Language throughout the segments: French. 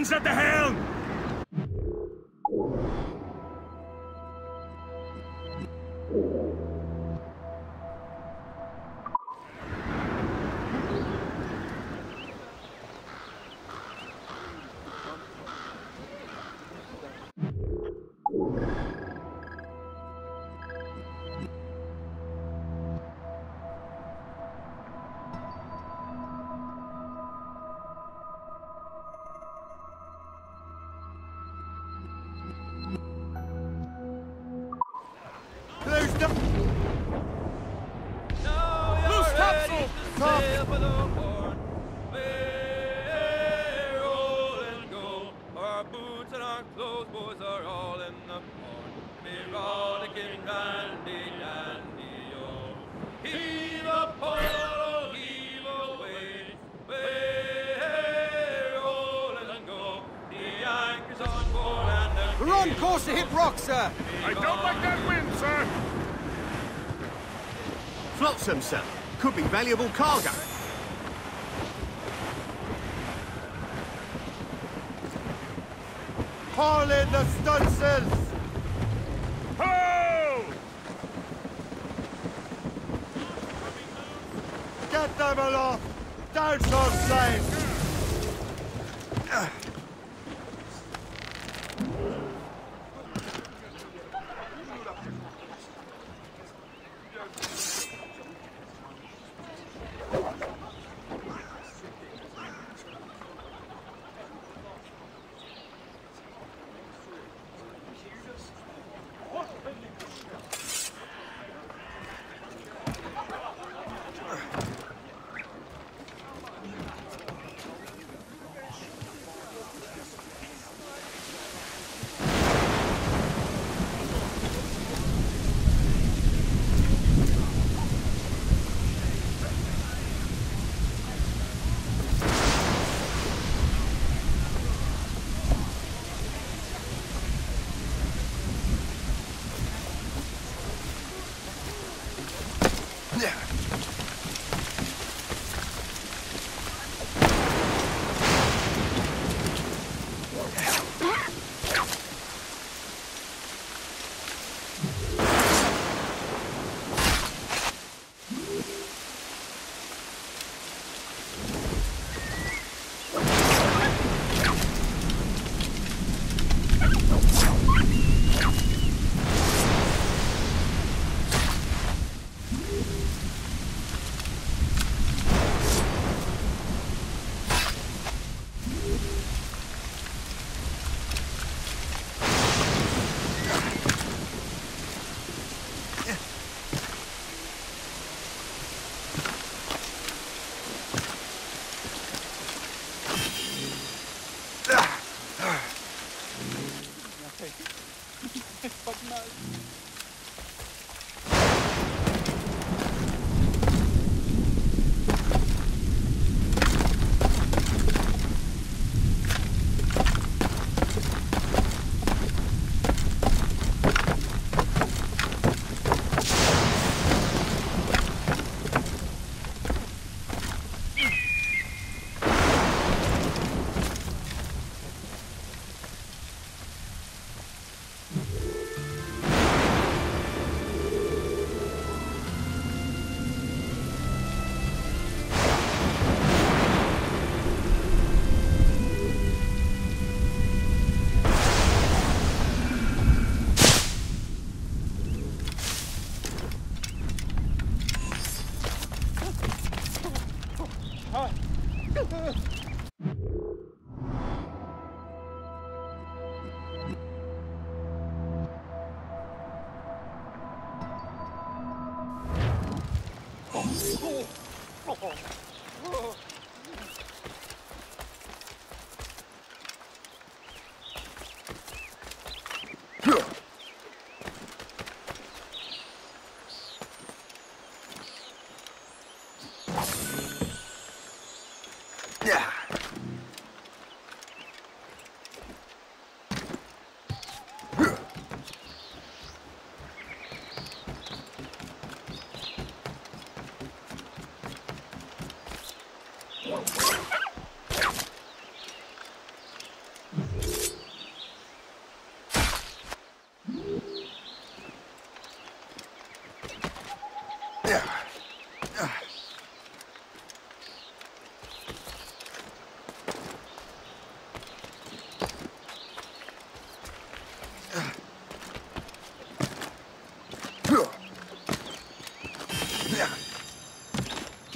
Captain's at the helm! Could be valuable cargo.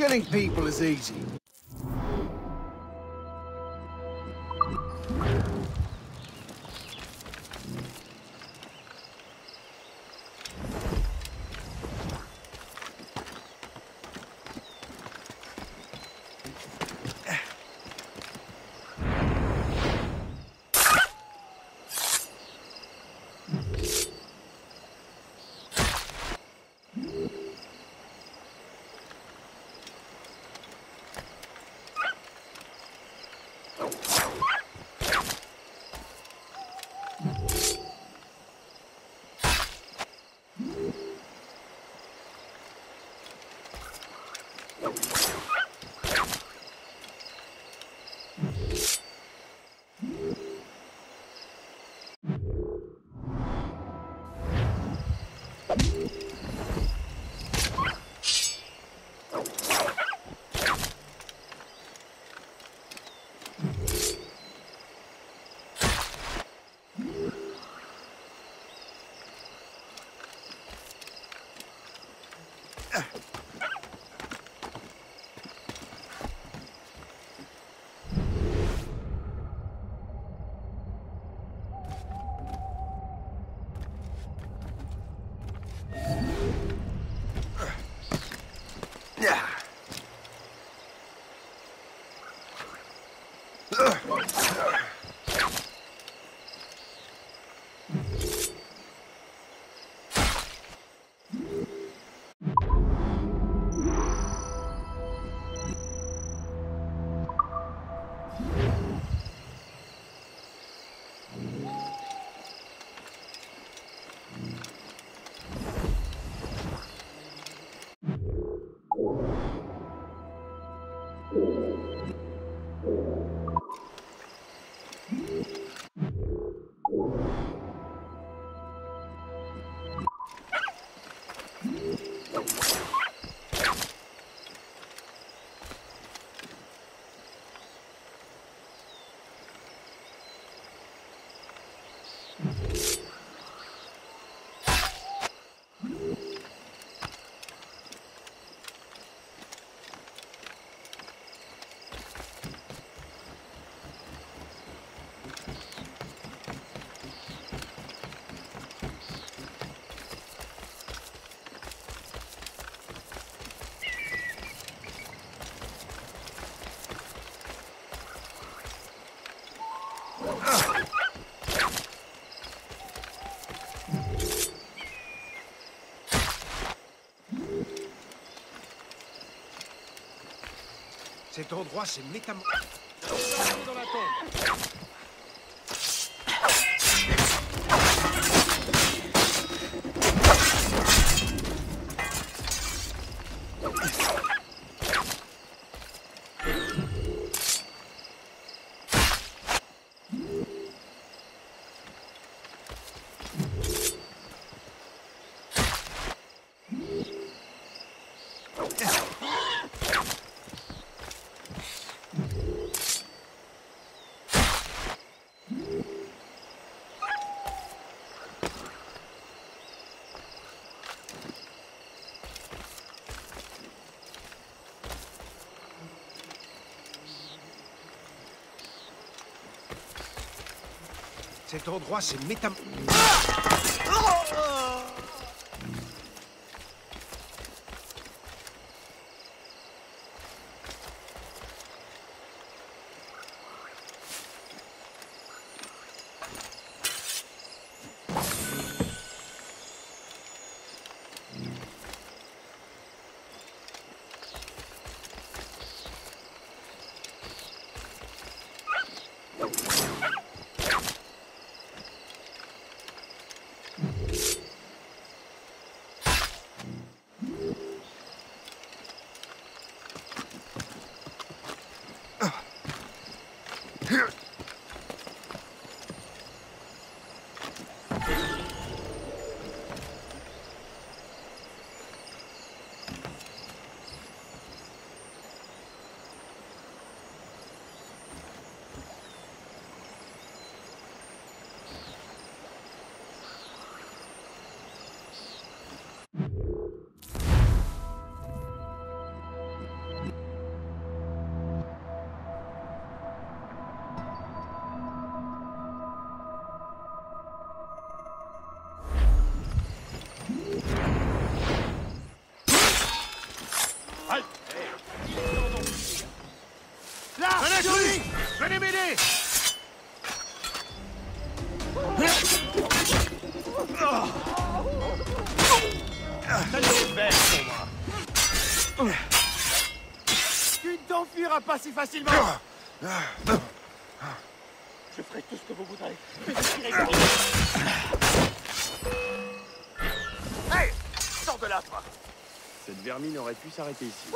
Killing people is easy. Cet endroit, c'est métamorphose. dans la tombe. Cet endroit, c'est métam... pas si facilement. Je ferai tout ce que vous voudrez. Mais je tirerai Hey Sors de là, toi. Cette vermine aurait pu s'arrêter ici.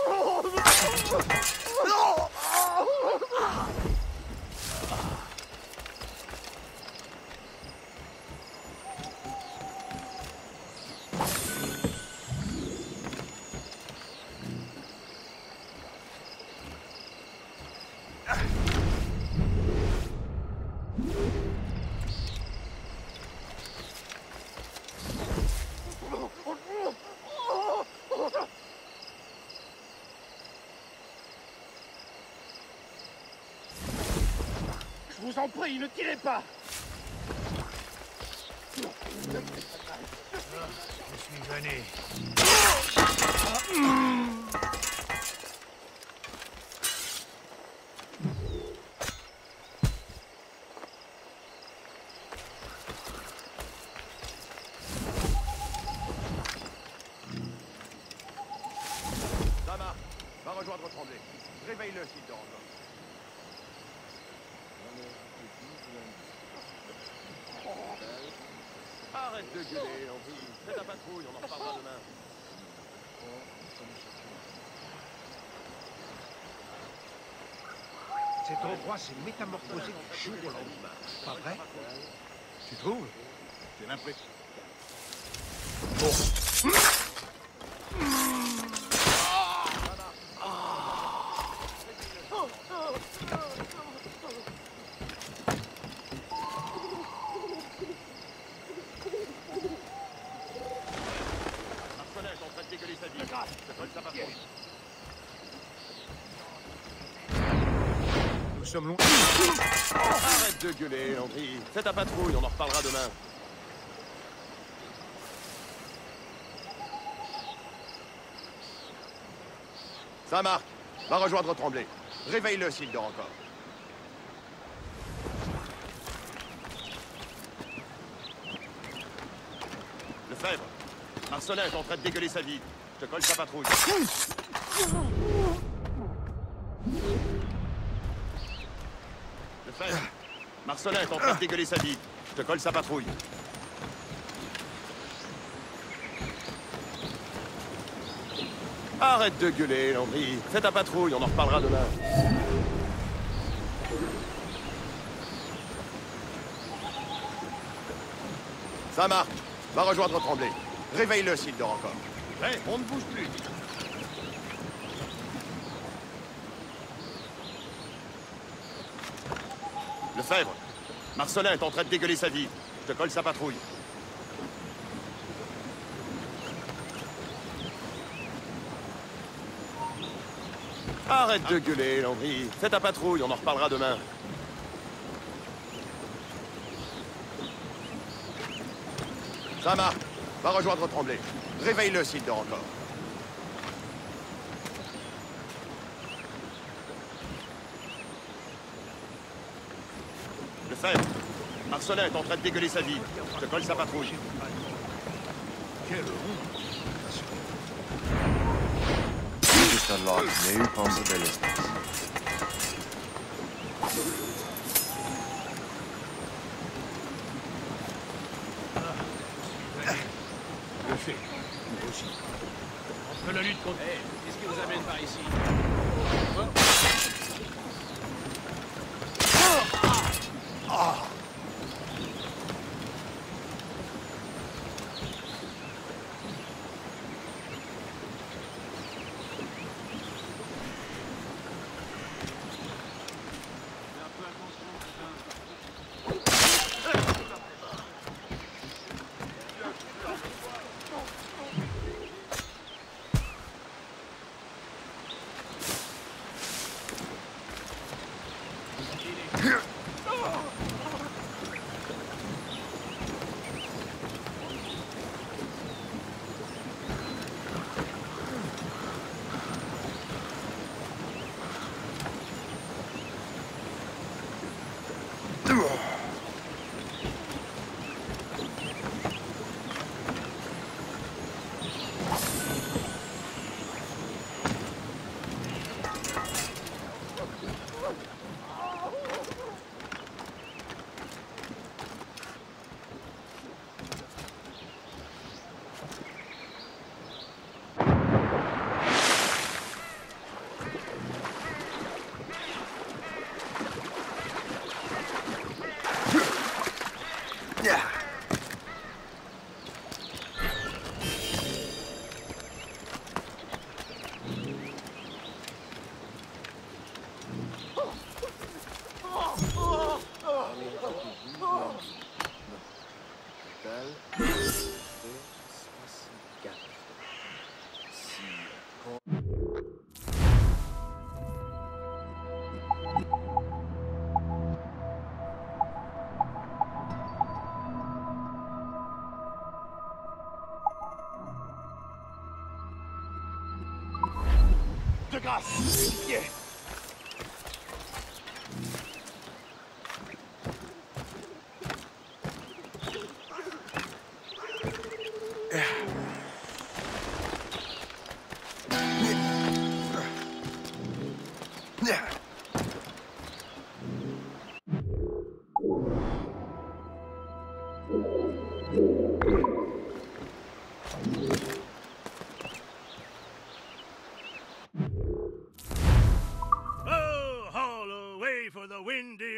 Je vous en prie, ne tirez pas Je suis venu. Damar, va rejoindre Tremblay. Réveille-le s'il dort. Arrête de gueuler, Henri. Fais ta patrouille, on en reparlera demain. Cet endroit, c'est métamorphosé du jour au lendemain. Pas vrai? Tu trouves? J'ai l'impression. Marcelin est en train de dégueuler sa vie. Je te colle sa patrouille. Nous sommes loin. Arrête de gueuler, Henri. Fais ta patrouille, on en reparlera demain. Ça marque. Va rejoindre Tremblay. Réveille-le s'il dort encore. Lefebvre, Marcelin est en train de dégueuler sa vie. Je te colle sa patrouille. Lefebvre, Marcelin est en train de dégueuler sa vie. Je te colle sa patrouille. Arrête de gueuler, Landry. Fais ta patrouille, on en reparlera demain. Ça marche. Va rejoindre Tremblay. Réveille-le s'il dort encore. Ouais, on ne bouge plus. Lefebvre, Marcelin est en train de dégueuler sa vie. Je te colle sa patrouille. Arrête de gueuler, Landry. Fais ta patrouille, on en reparlera demain. Ça. Va rejoindre Tremblay. Réveille-le s'il dort encore. Lefebvre, Marcelin est en train de dégueuler sa vie. Je te colle sa patrouille. Quelle. De grâce Pied Yeah. Windy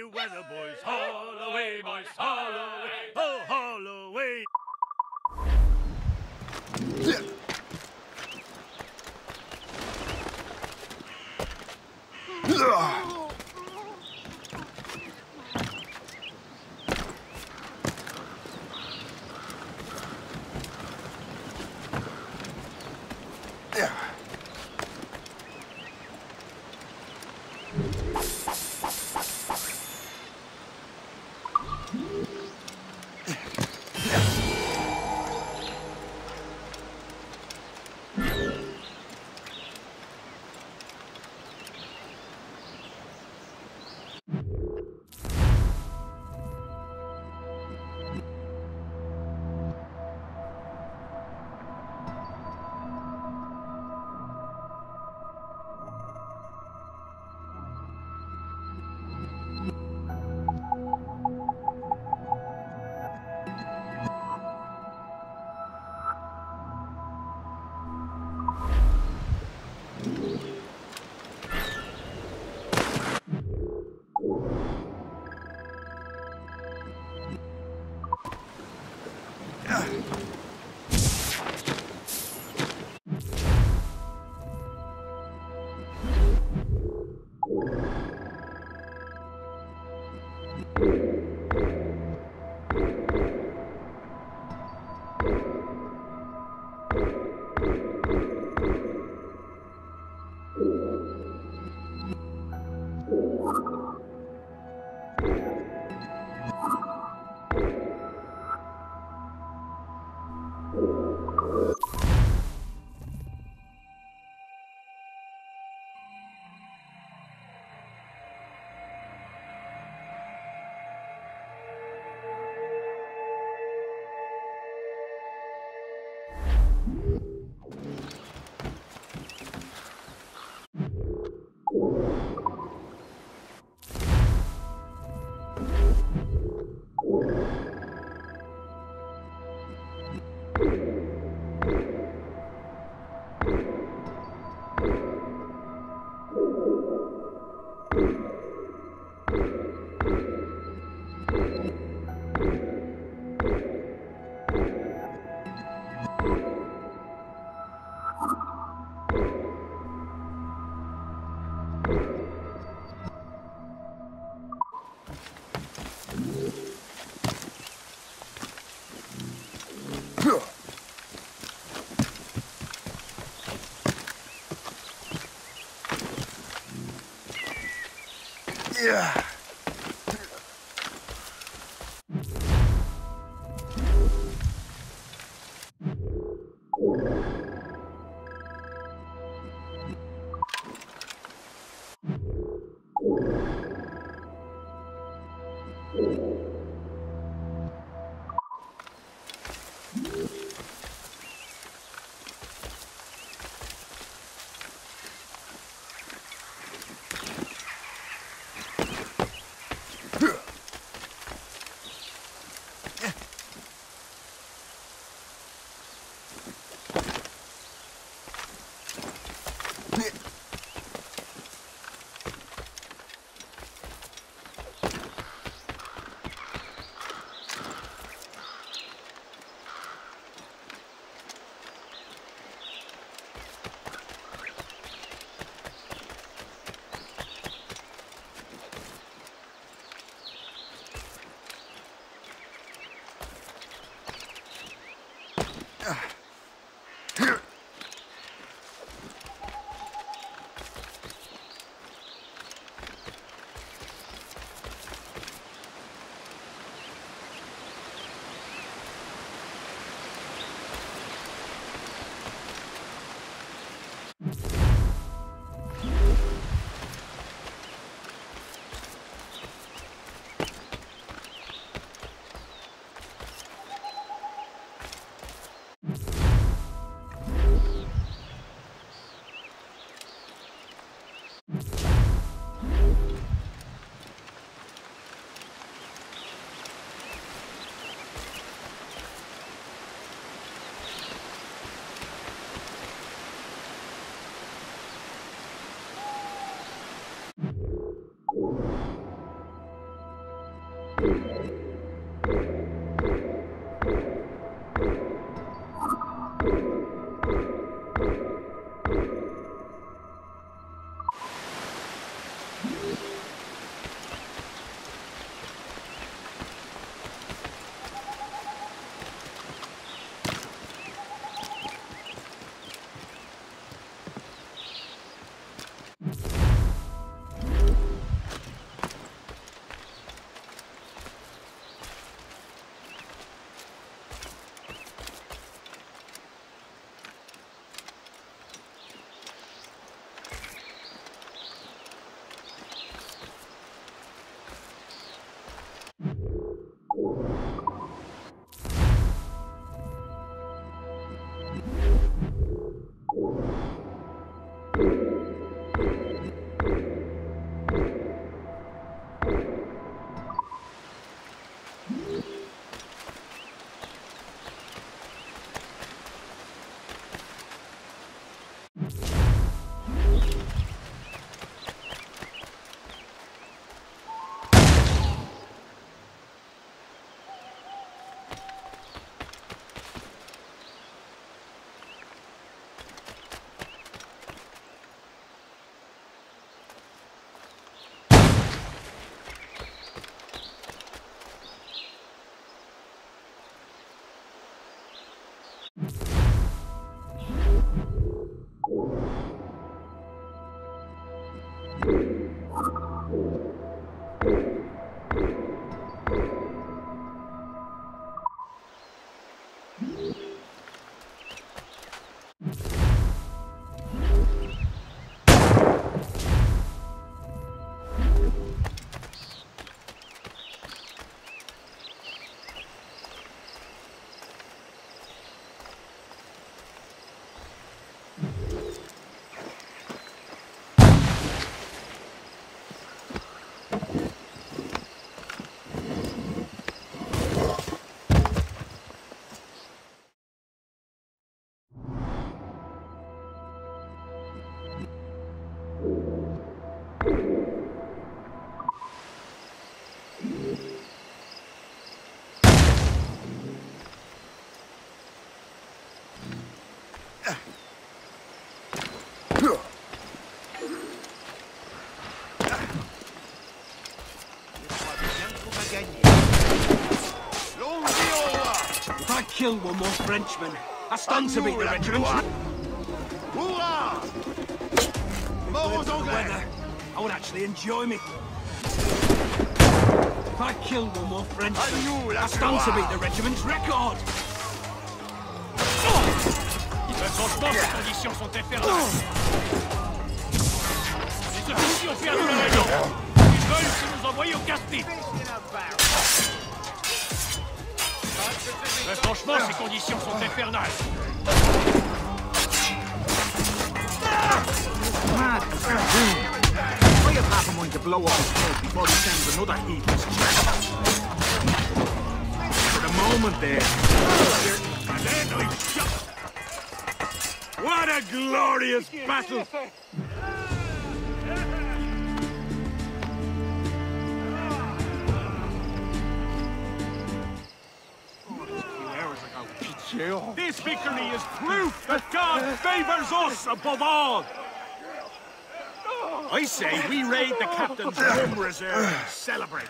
Yeah. Ugh. Killed one more Frenchman. I stand to beat the regiment. Hurrah Mort aux Anglais Weather, I would actually enjoy me. If I killed one more Frenchman, À nous, la I stand to beat the regiment's record. Franchement, ces conditions sont infernales. Les officiers ont fait un nouvel agent. Ils veulent que nous envoyer au casse-pipe. Mais franchement, ces conditions sont infernales. I have a mind to blow off his head before he sends another check. For the moment there. What a glorious battle! This victory is proof that God favors us above all. I say we raid the captain's rum reserve and celebrate.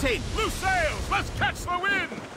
Captain! Loose sails! Let's catch the wind!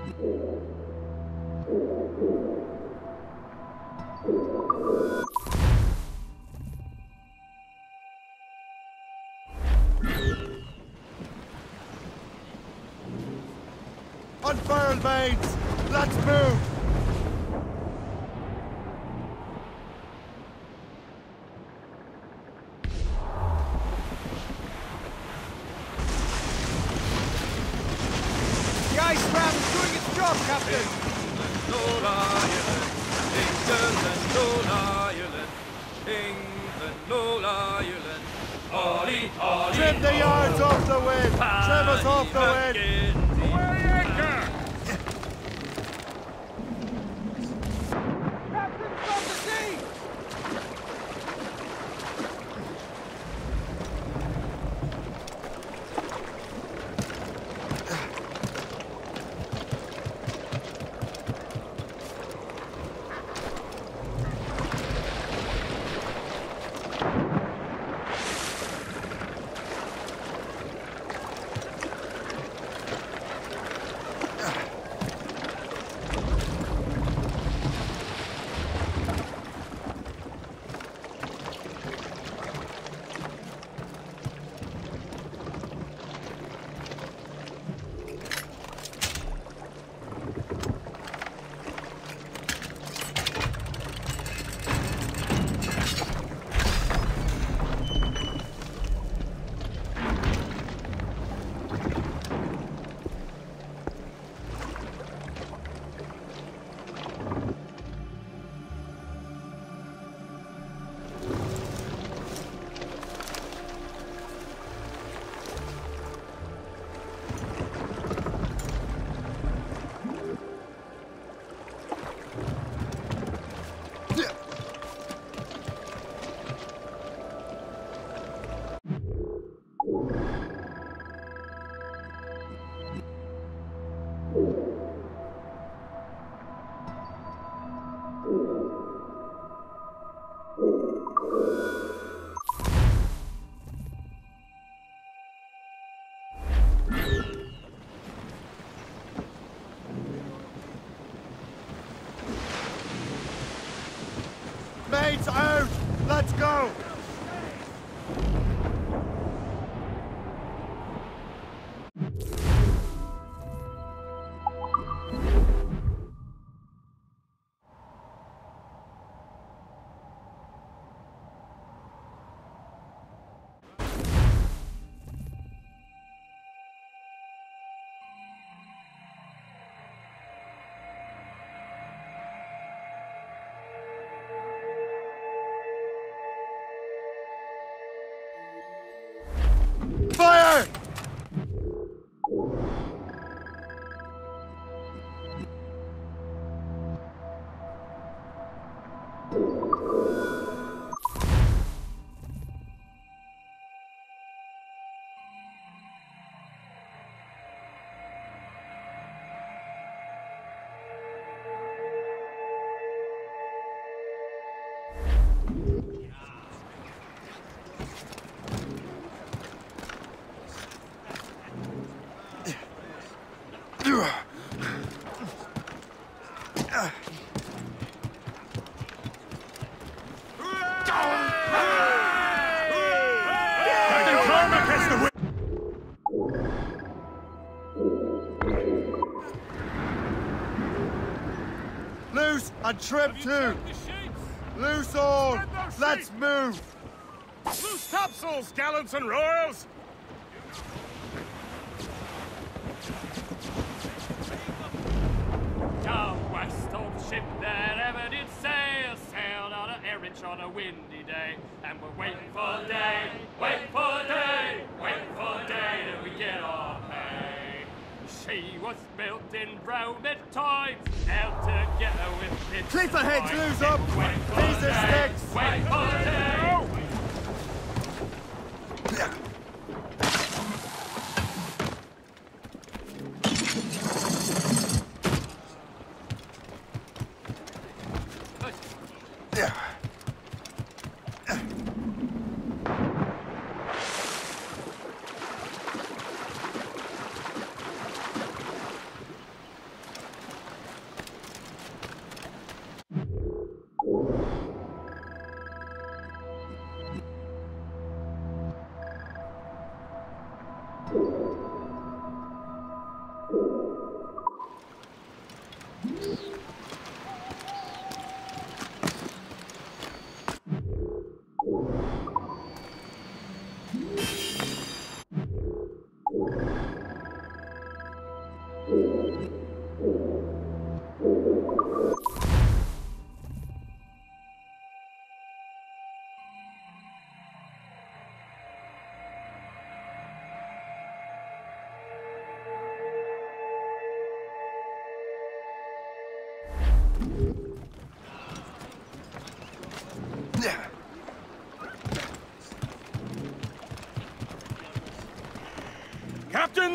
On fire, maids! Let's move! Fire! And too! Loose all! Let's move! Loose topsails, gallants and royals! Down west the ship that ever did sail, sailed on a errand on a windy day, and we're waiting for day, waiting for day, waiting for day till we get our pay. She was built in Roman times, now together Cliff ahead, lose up. These are sticks.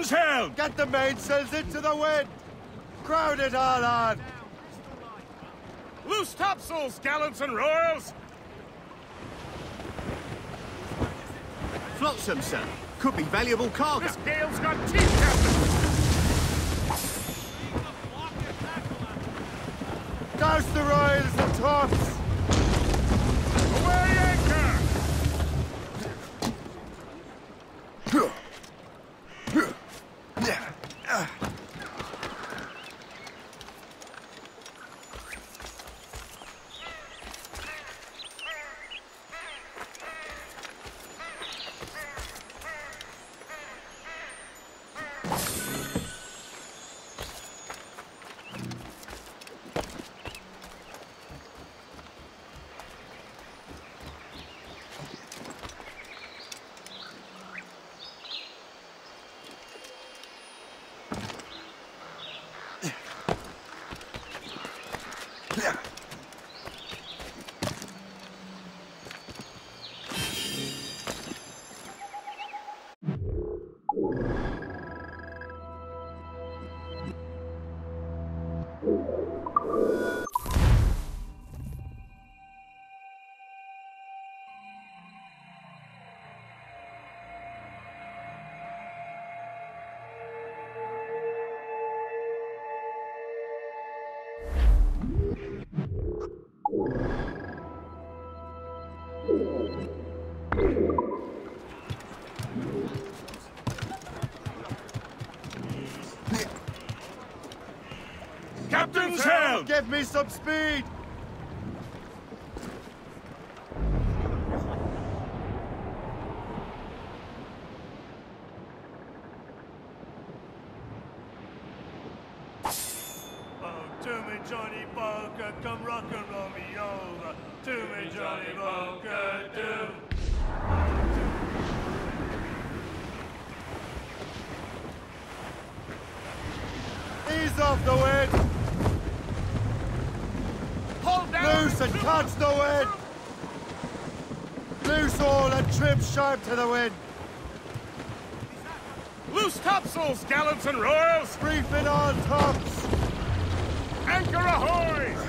Captain's helm! Get the mainsails into the wind! Crowd it all on! Loose topsails, gallants and royals! Flotsam, sir. Could be valuable cargo. This gale's got teeth, Captain! Douse the royals and tops! Give me some speed! Oh, to me, Johnny Bunker, come rock and roll me over. To me, Johnny Bunker, do. Ease off the wind! Hold down! Loose and catch the wind! Loose all and trim sharp to the wind! Loose topsails, gallants and royals! Reefing on tops! Anchor ahoy!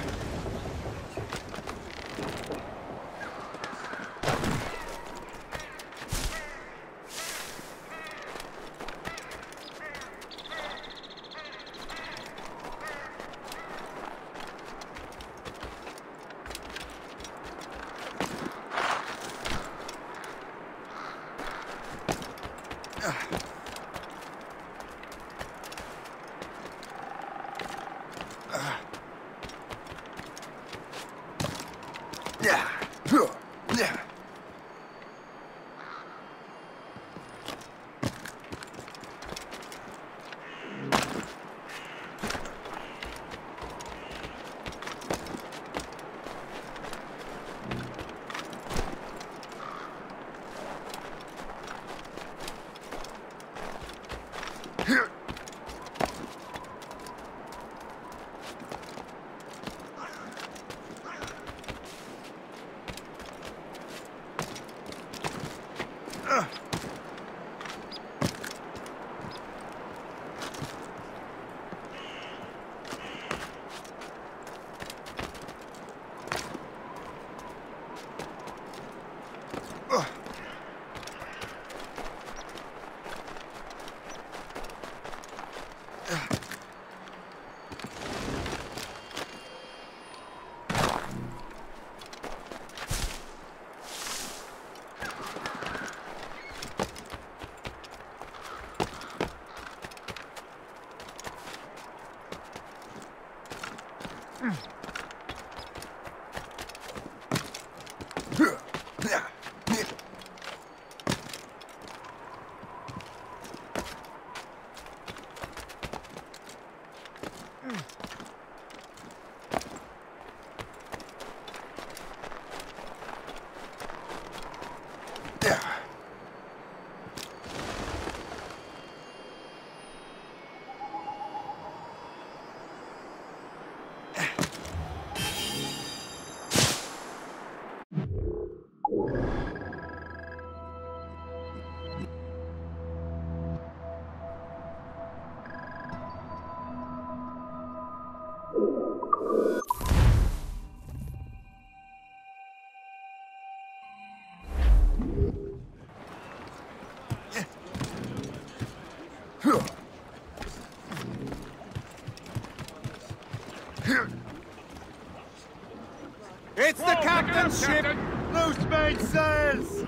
It's the captain's ship! Loose main sails!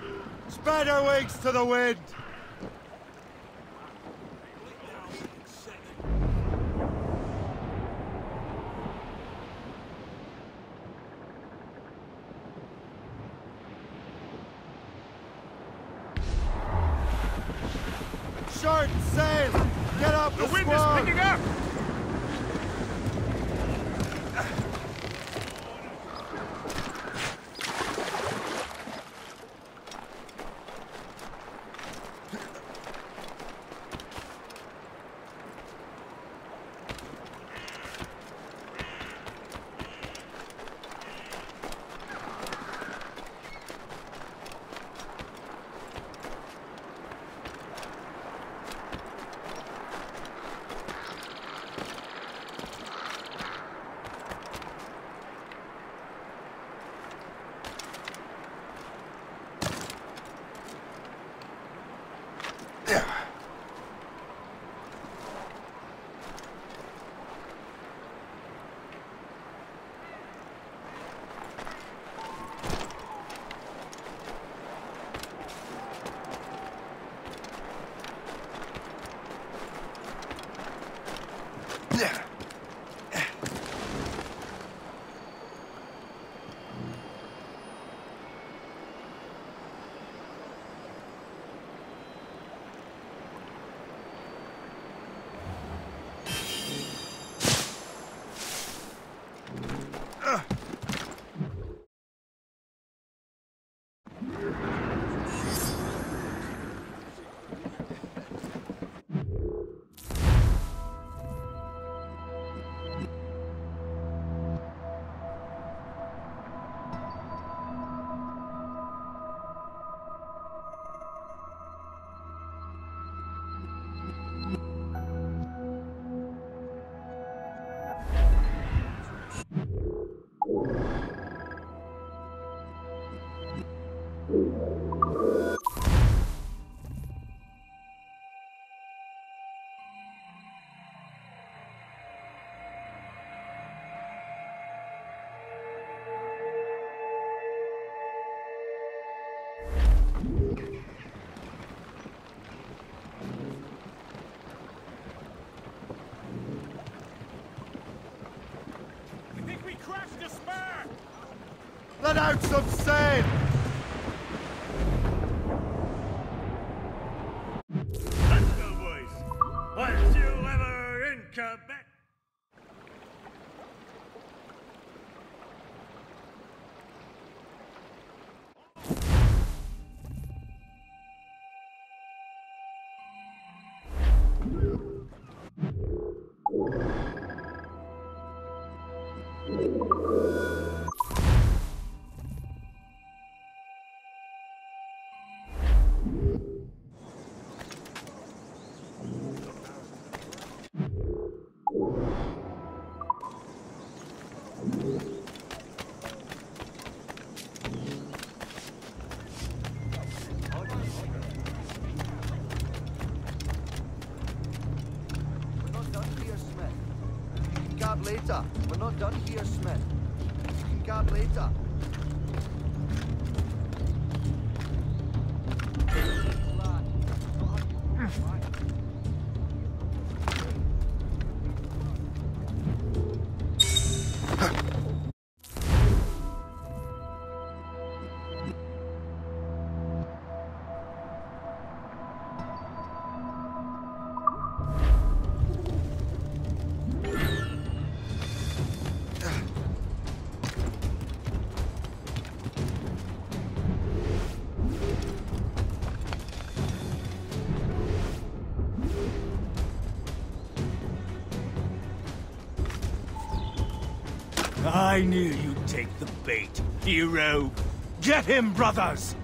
Spread her wings to the wind! Out of sand! Later. We're not done here, Smith. You can guard later. I knew you'd take the bait, hero. Get him, brothers!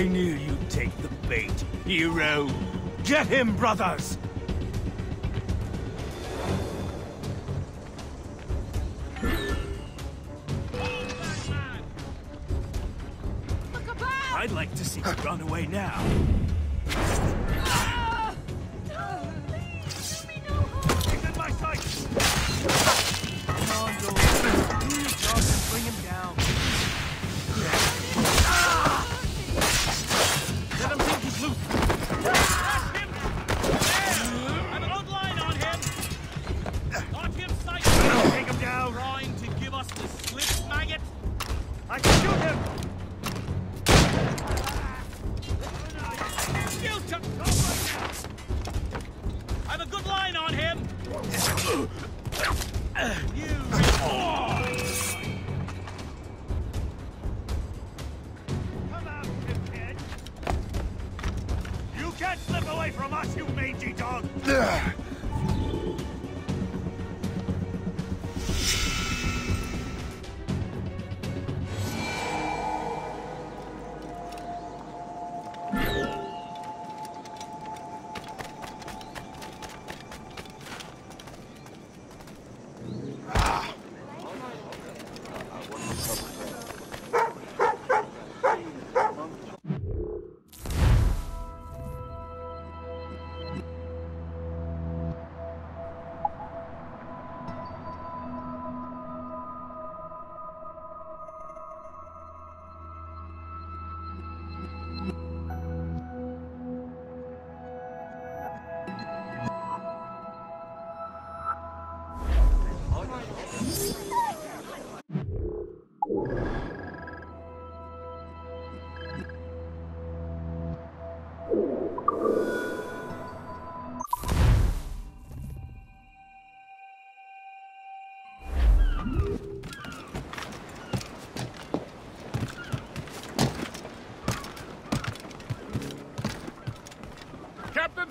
I knew you'd take the bait, hero. Get him, brothers! I'd like to see you run away now.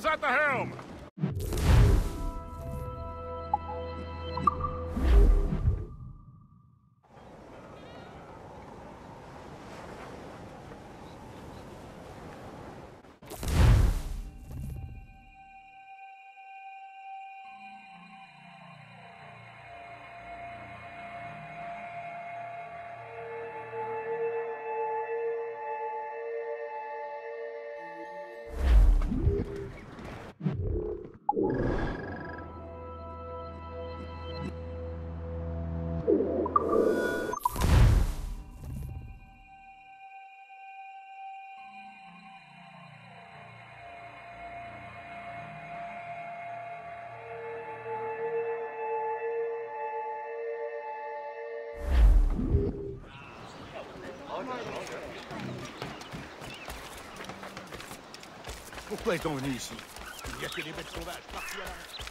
outside the helm! Pourquoi est-on venu ici? Il n'y a que des bêtes sauvages partout à la...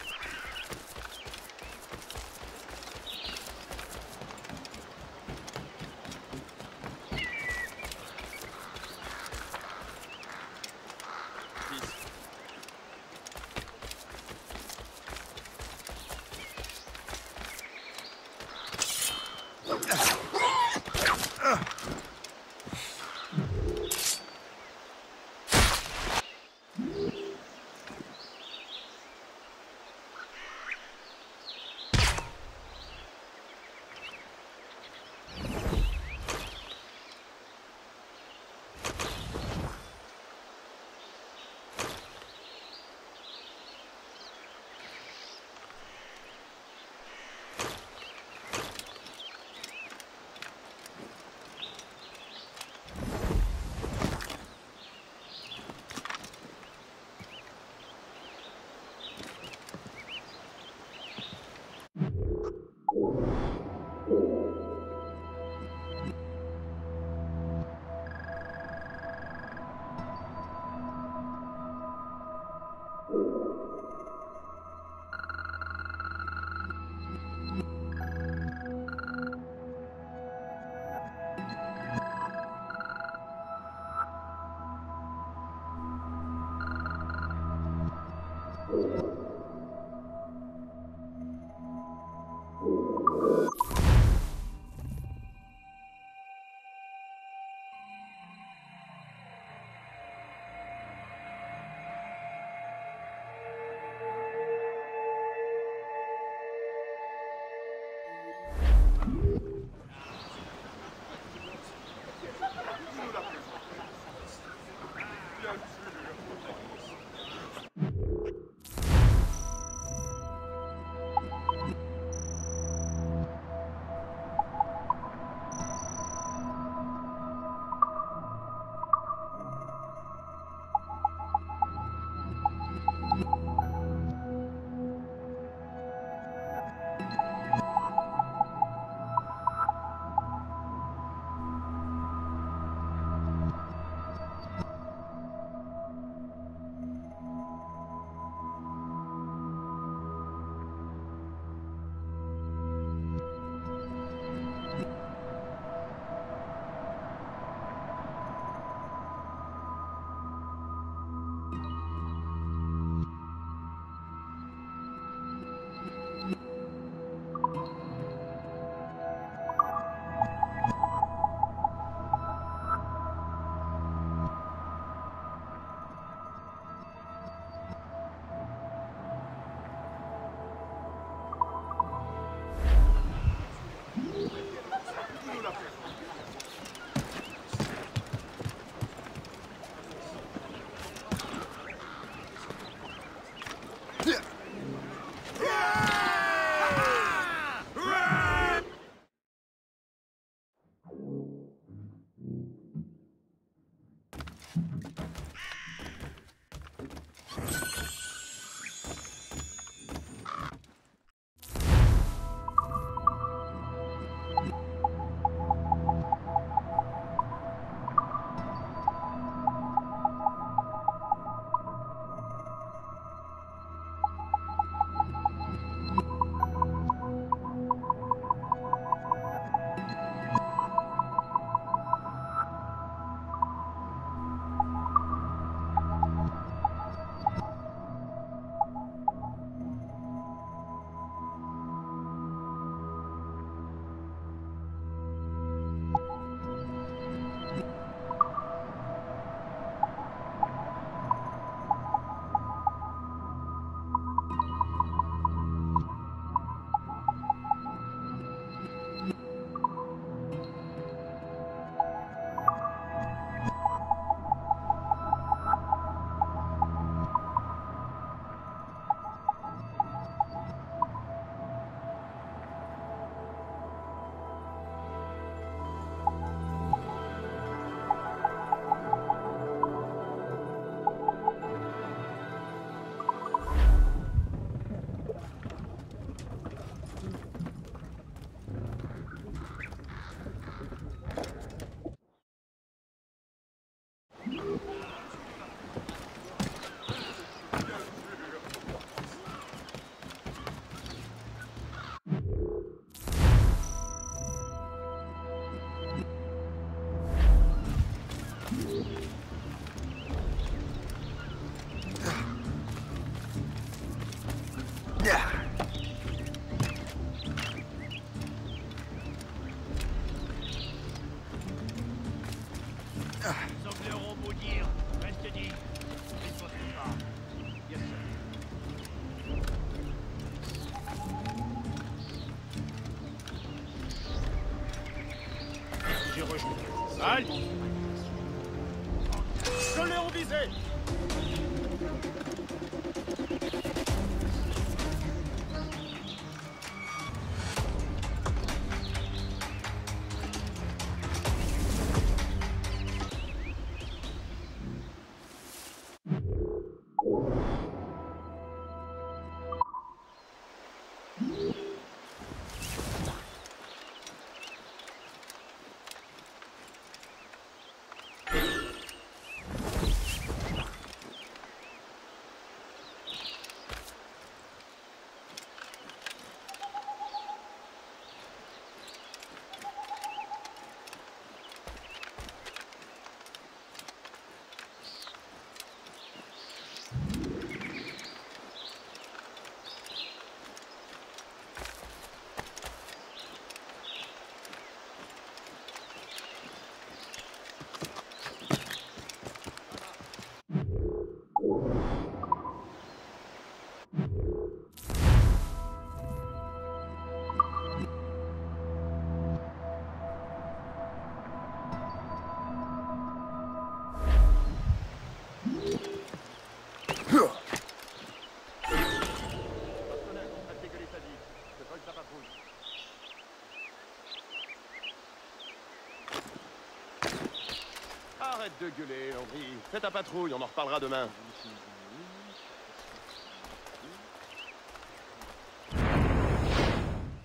Arrête de gueuler, Henri. Fais ta patrouille, on en reparlera demain.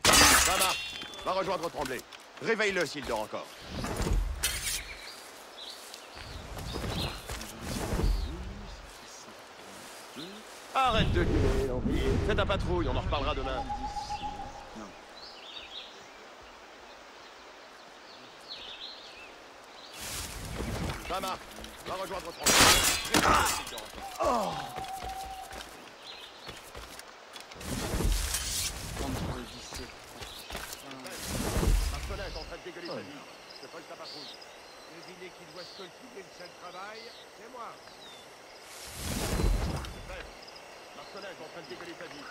Ça marche. Va rejoindre Tremblay. Réveille-le s'il dort encore. Arrête de gueuler, Henri. Fais ta patrouille, on en reparlera demain. Marche. Va rejoindre dort encore. Marcelin est en train de dégueuler sa vie. Je vole ta patrouille. Devinez qui doit se cultiver le sale travail C'est moi. Marcelin est en train de dégueuler sa vie.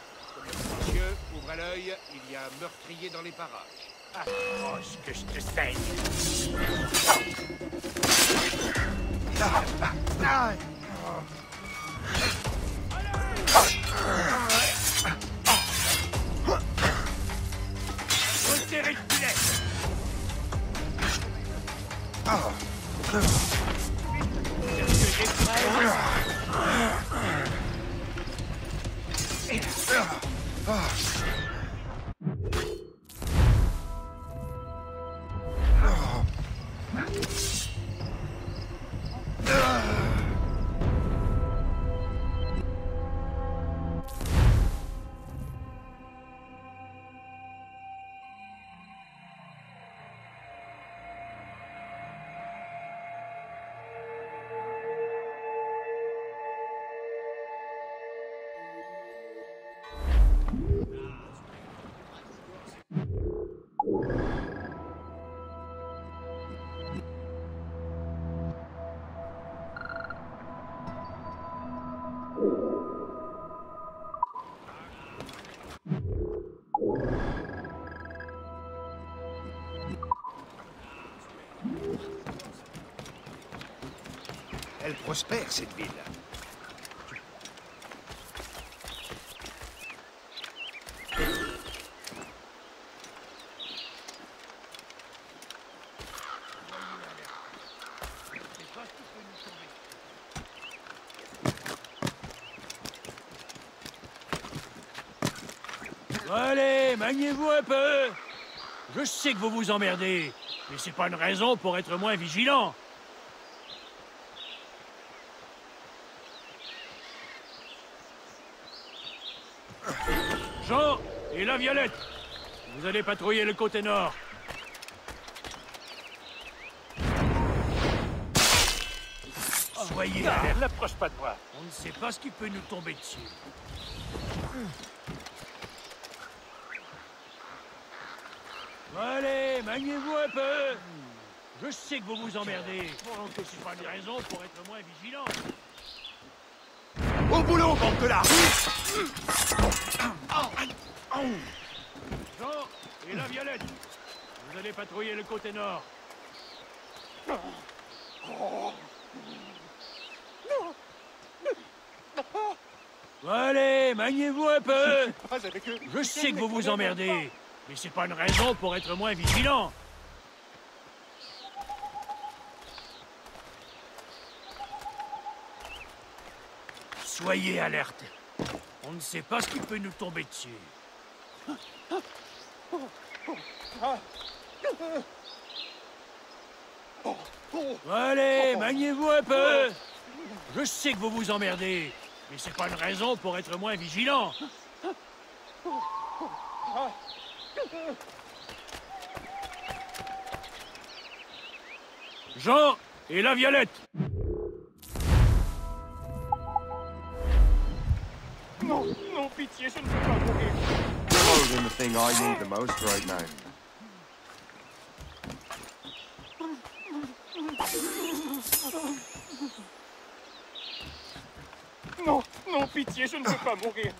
Monsieur, ouvrez l'œil, il y a un meurtrier dans les parages. Approche que je te. Die! Die! Elle prospère, cette ville. Allez, maniez-vous un peu Je sais que vous vous emmerdez, mais c'est pas une raison pour être moins vigilant. Jean et la Violette, vous allez patrouiller le côté nord. Envoyez l'alerte. N'approche pas de moi. On ne sait pas ce qui peut nous tomber dessus. Allez, maniez-vous un peu Je sais que vous vous emmerdez, mais c'est pas une raison pour être moins vigilant. Au boulot, bande de là Jean et la Violette, vous allez patrouiller le côté nord. Allez, maniez-vous un peu. Je sais que vous vous emmerdez, mais c'est pas une raison pour être moins vigilant. Soyez alerte. On ne sait pas ce qui peut nous tomber dessus. Allez, maniez-vous un peu Je sais que vous vous emmerdez, mais c'est pas une raison pour être moins vigilant. Jean et la Violette Non, non, pitié, je ne veux thing I need the most right now. Non, non, pitié, je ne veux pas mourir.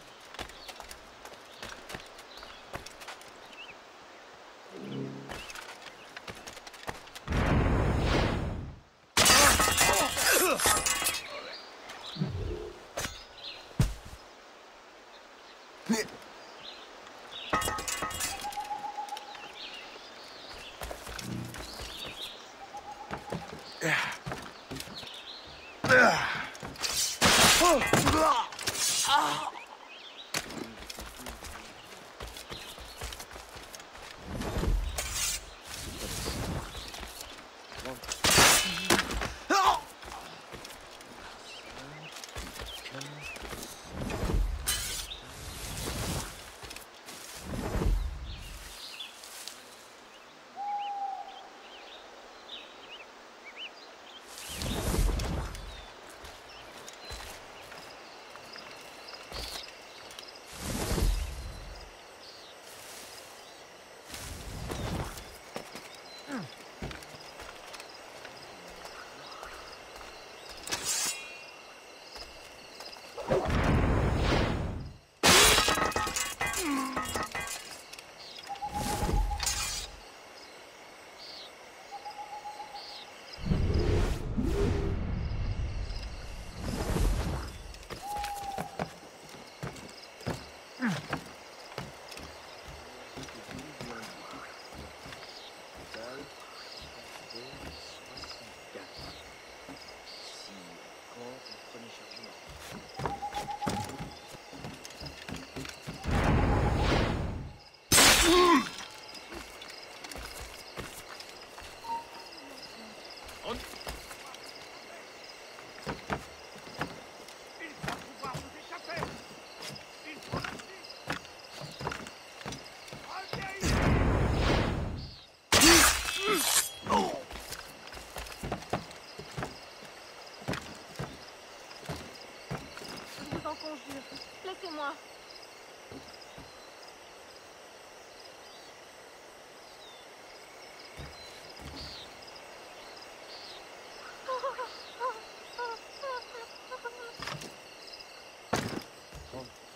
Laissez-moi.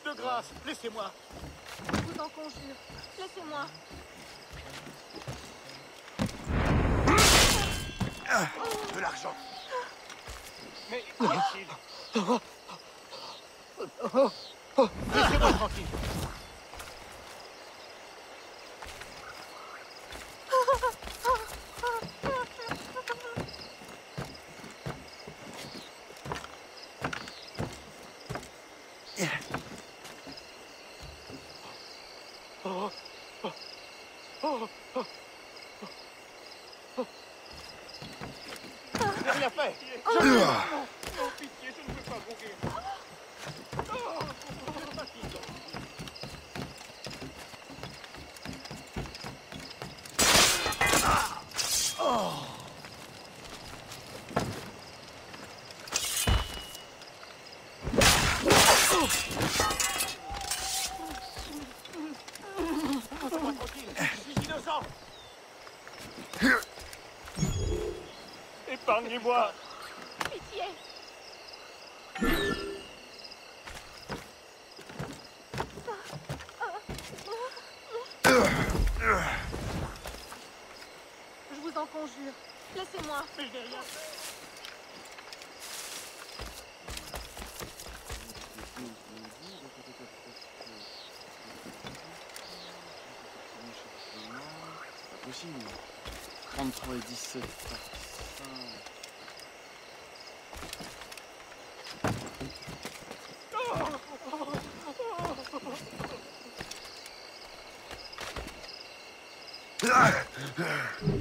De grâce, laissez-moi. Je vous en conjure, laissez-moi. De l'argent. Mais qu'est-il Laissez-moi tranquille. Oh, oh, oh, oh, oh. Je n'ai rien fait. Je... Non, non, pitié, je ne veux pas mourir. Oh, fatigue. Oh Laissez-moi tranquille. Je suis innocent. Épargnez-moi. Pitié. Je vous en conjure, Laissez-moi. Pas possible. 33 et 17 Ah!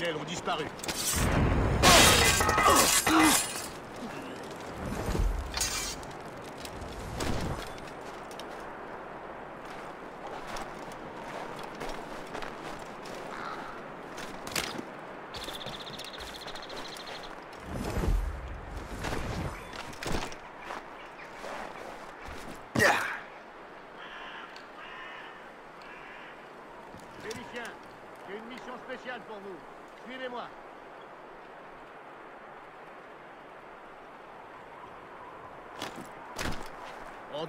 Criminels ont disparu. Vénitien, j'ai une mission spéciale pour vous. Suivez-moi. On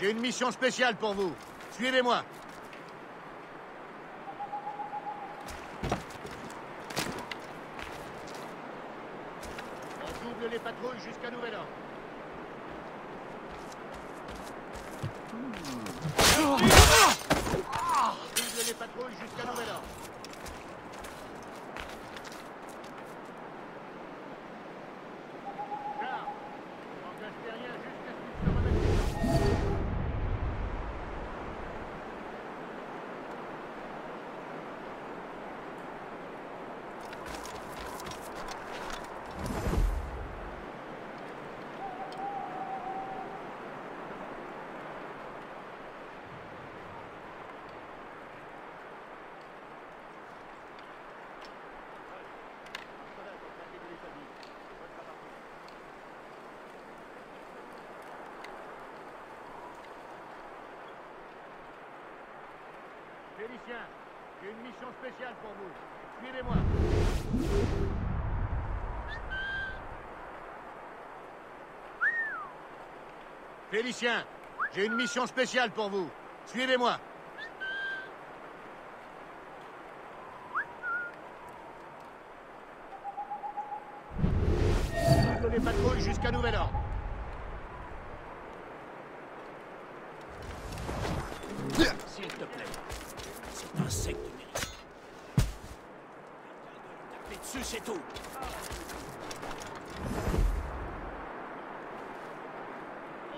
J'ai une mission spéciale pour vous. Suivez-moi. On double les patrouilles jusqu'à nouvel ordre. Double les patrouilles jusqu'à nouvel ordre. Charles, remplacez rien jusqu'à ce qu'il se remette. Félicien, j'ai une mission spéciale pour vous. Suivez-moi. Félicien, j'ai une mission spéciale pour vous. Suivez-moi. Les patrouilles jusqu'à nouvel ordre. S'il te plaît. C'est un sec de mérite. Taper dessus, c'est tout.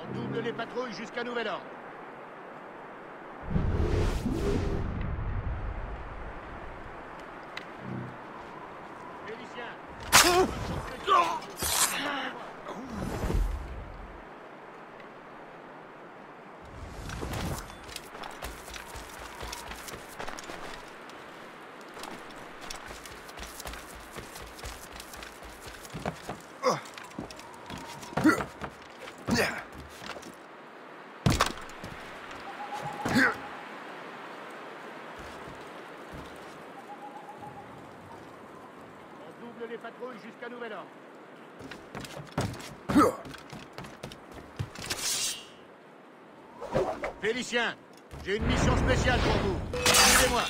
On double les patrouilles nouvel ordre. Félicien. Patrouilles jusqu'à nouvel ordre. Félicien, j'ai une mission spéciale pour vous. Suivez-moi.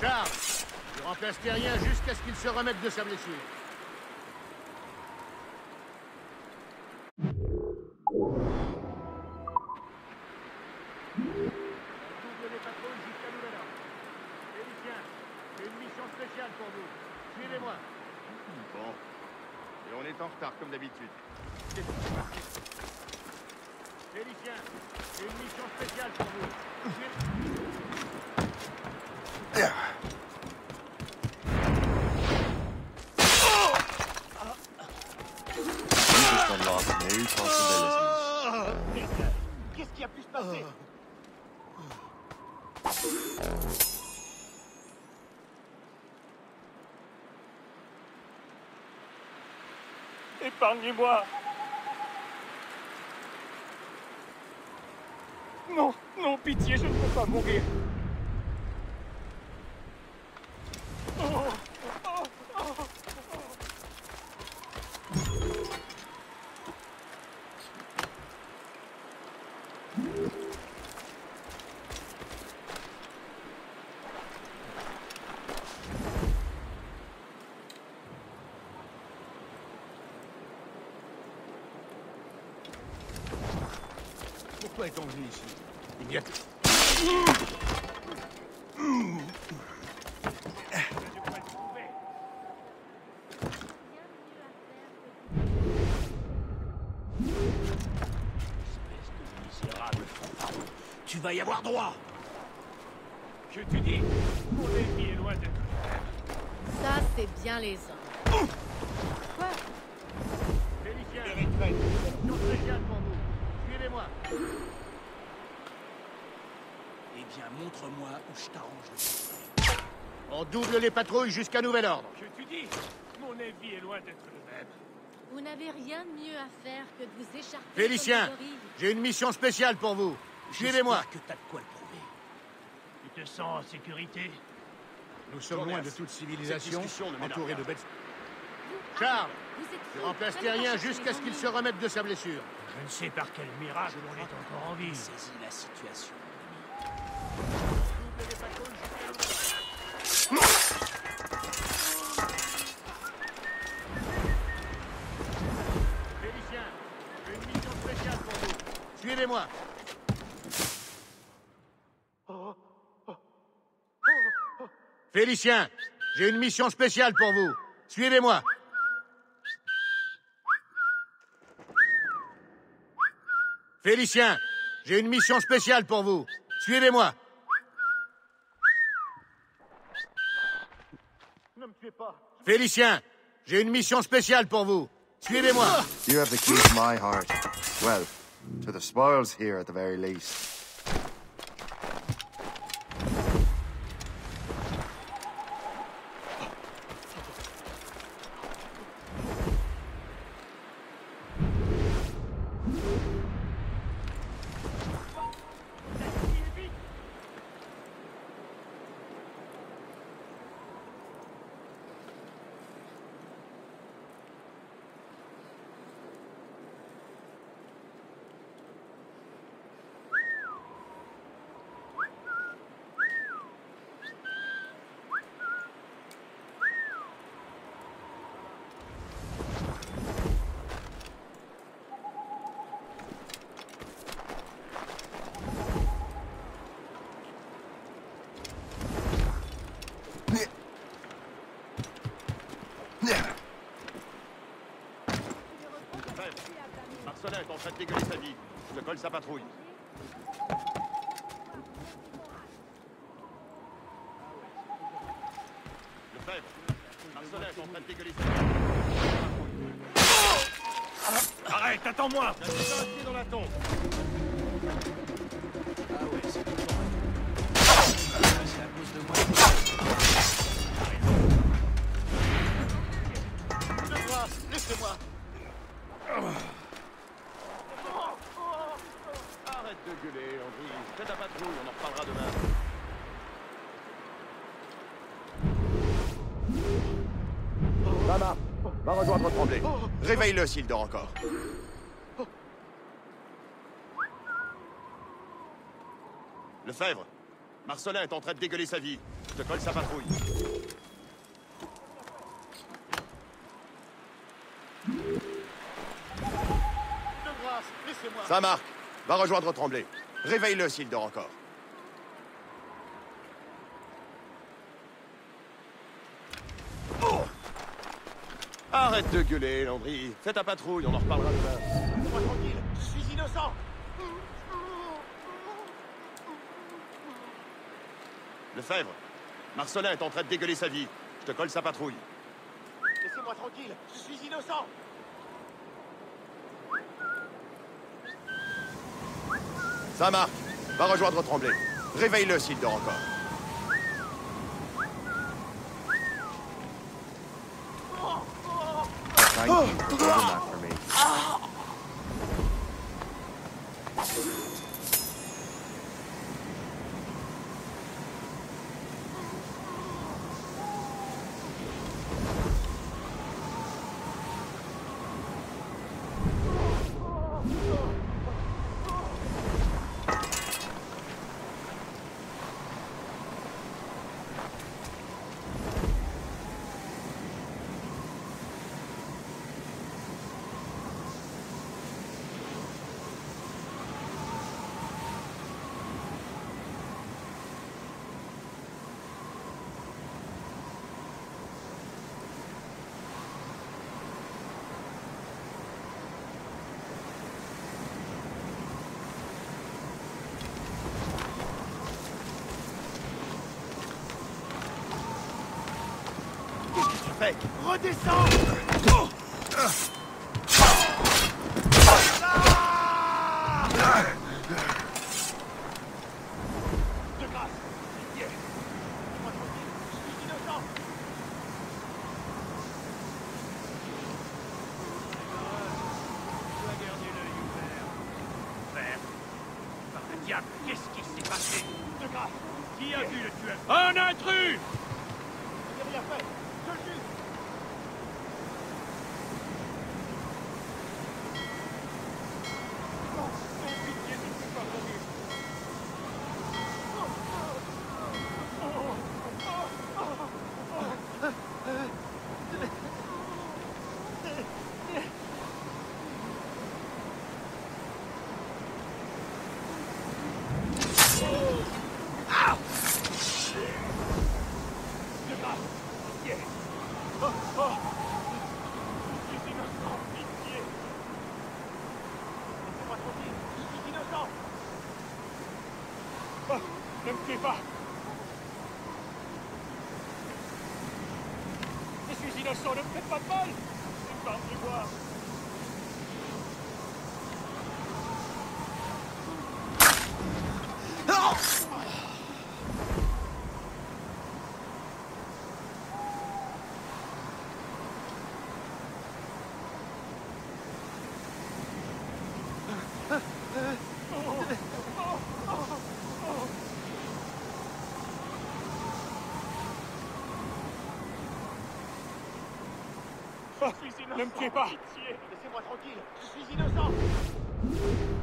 Charles, tu remplaces Terrien jusqu'à ce qu'il se remette de sa blessure. Non, non, pitié, je ne peux pas mourir. Oh, oh, oh. Pourquoi est-on venu ici Il y a... Tu vas y avoir droit. Je te dis, mon ennemi est loin d'être Ça, c'est bien les hommes. Bien, montre-moi où je t'arrange. On double les patrouilles jusqu'à nouvel ordre. Je te dis, mon ennemi est loin d'être le même. Vous n'avez rien de mieux à faire que de vous écharper. Félicien, j'ai une mission spéciale pour vous. Suivez-moi. Que t'as de quoi le prouver. Tu te sens en sécurité? Nous sommes loin de toute civilisation, entourés de bêtes. Charles, Vous êtes je remplace Terrien jusqu'à ce qu'il se remette de sa blessure. Je ne sais par quel miracle on est encore en vie. Saisis la situation. Félicien, j'ai une mission spéciale pour vous. Suivez-moi. Félicien, j'ai une mission spéciale pour vous. Suivez-moi. Félicien, j'ai une mission spéciale pour vous. Suivez-moi. Félicien, j'ai une mission spéciale pour vous. Suivez-moi. You have the key to my heart. Well, to the spoils here at the very least. Fèvre, Marcelin est en train de dégueuler sa vie. Je colle sa patrouille. Le Fèvre, Marcelin est en train de dégueuler sa vie. Arrête, attends-moi Réveille-le s'il dort encore. Lefebvre, Marcelin est en train de dégueuler sa vie. Je te colle sa patrouille. De grâce, laissez-moi Ça marque. Va rejoindre Tremblay. Réveille-le s'il dort encore. Arrête de gueuler, Landry. Fais ta patrouille, on en reparlera demain. Laisse-moi tranquille, je suis innocent Lefebvre, Marcelin est en train de dégueuler sa vie. Je te colle sa patrouille. Laissez-moi tranquille, je suis innocent Ça marque. Va rejoindre Tremblay. Réveille-le s'il dort encore. Thank you for doing fais m'écoutez pas. Je suis innocent de Ne me tuez pas. Laissez-moi tranquille, je suis innocent.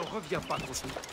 ne reviens pas, Grosse Tête.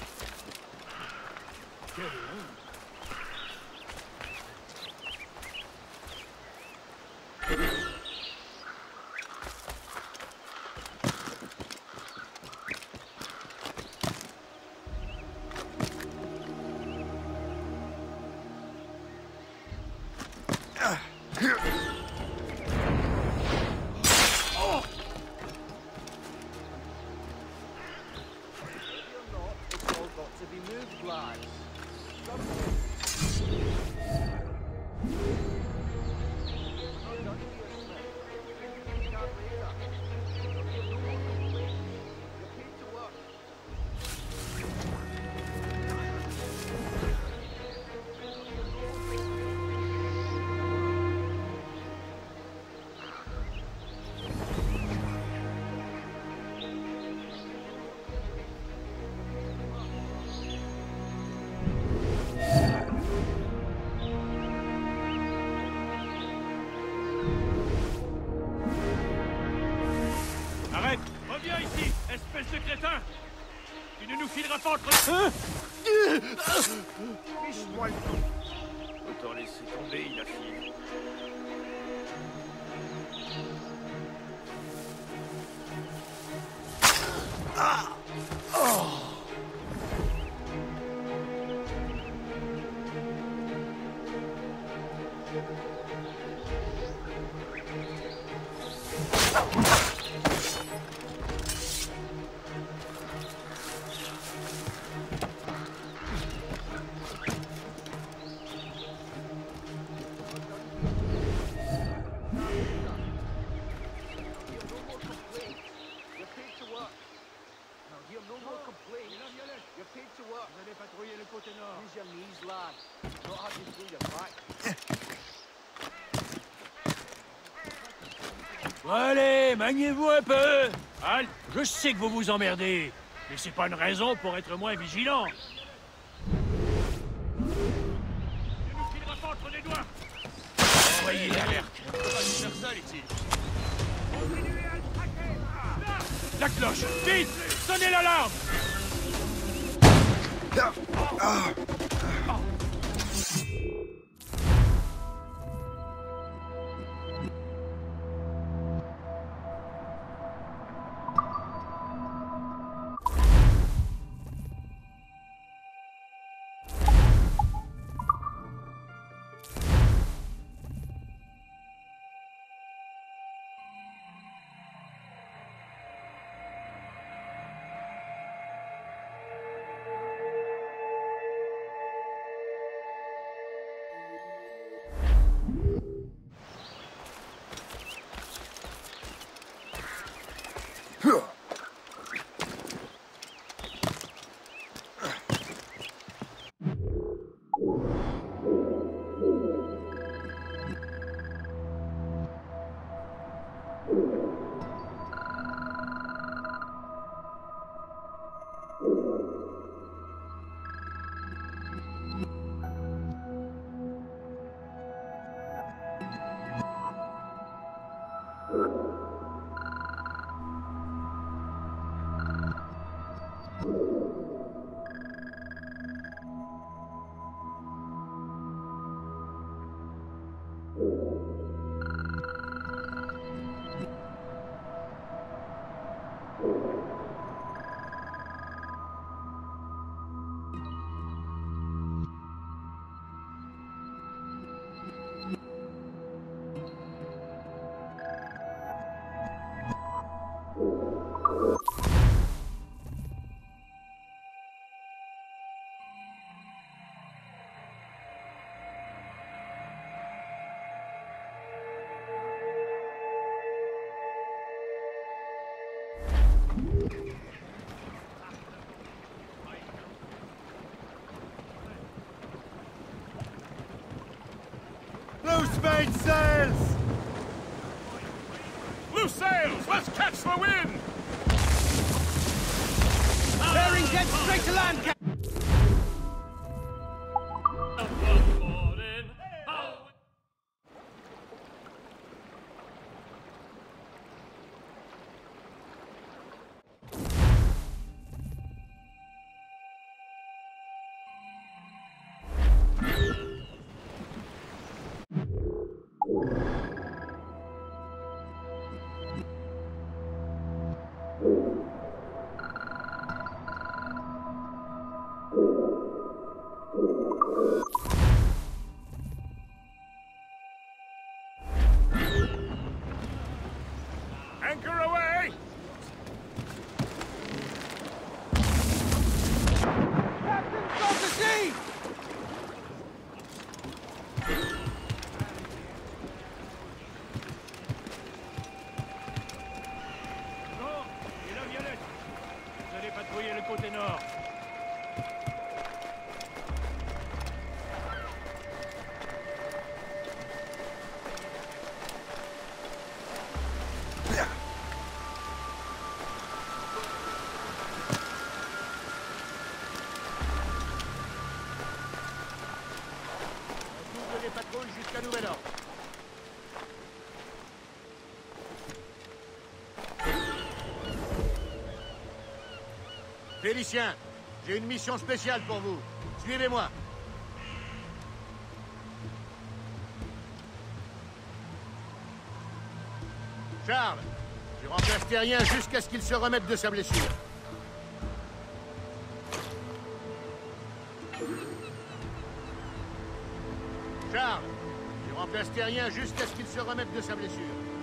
nous filera pas entre... Hein Fiche-moi le coup. Autant laisser tomber, il a fini. Ah Éloignez-vous un peu Al, je sais que vous vous emmerdez, mais c'est pas une raison pour être moins vigilant. Envoyez l'alerte. La cloche Vite Sonnez l'alarme. Ah. Loose mainsails! Loose sails! Let's catch the wind! Bearing dead straight to land, Cap- Félicien, j'ai une mission spéciale pour vous. Suivez-moi. Charles, tu remplaces Terrien jusqu'à ce qu'il se remette de sa blessure. Charles, tu remplaces Terrien jusqu'à ce qu'il se remette de sa blessure.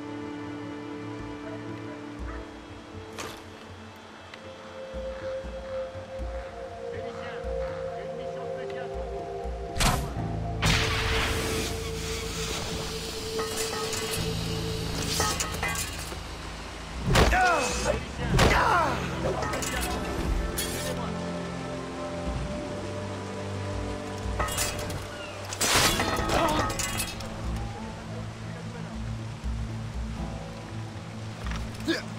Double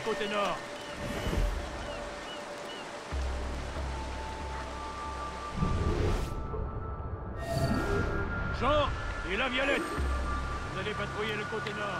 côté nord. Jean et la Violette, vous allez patrouiller le côté nord.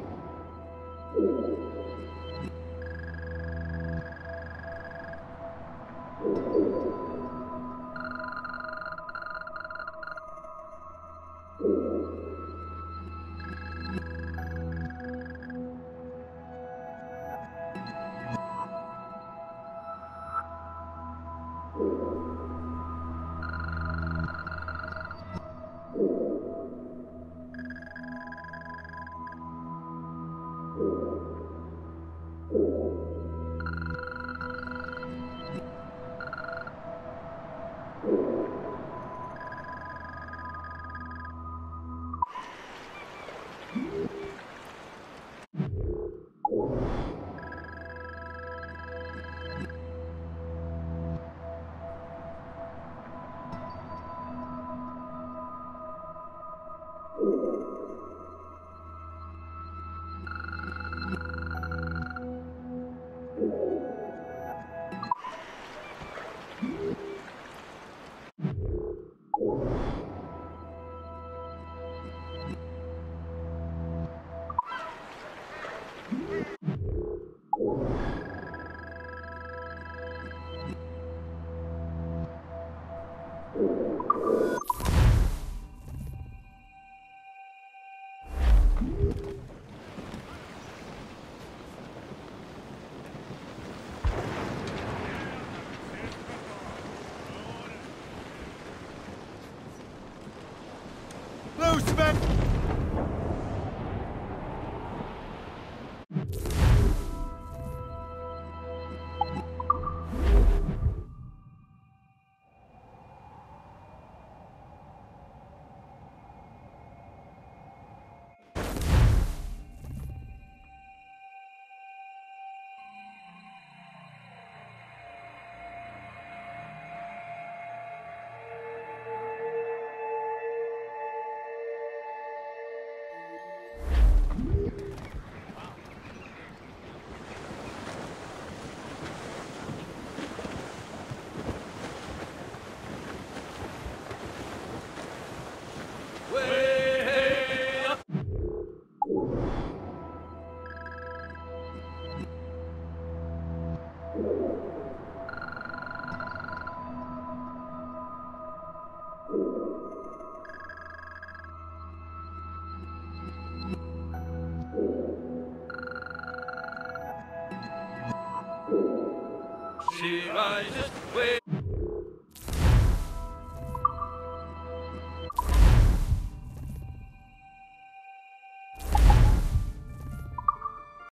inducement!